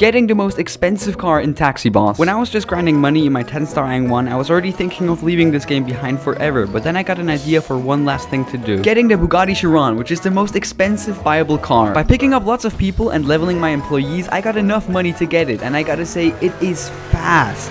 Getting the most expensive car in Taxi Boss. When I was just grinding money in my 10 star Ang 1, I was already thinking of leaving this game behind forever, but then I got an idea for one last thing to do. Getting the Bugatti Chiron, which is the most expensive viable car. By picking up lots of people and leveling my employees, I got enough money to get it, and I gotta say, it is fast.